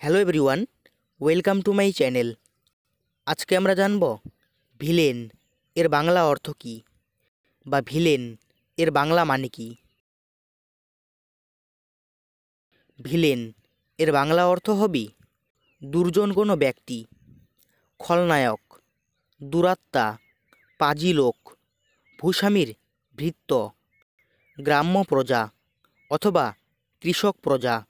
Hello everyone, welcome to my channel. আজকে আমরা জানব, ভিলেন, এর বাংলা অর্থ কী? বা ভিলেন, এর বাংলা মানে কী? ভিলেন, এর বাংলা অর্থ হবে, দুর্জন কোনো ব্যক্তি, খলনায়ক, দুরাত্মা পাজি লোক ভূস্বামীর ভৃত্য, গ্রাম্য প্রজা, অথবা কৃষক প্রজা।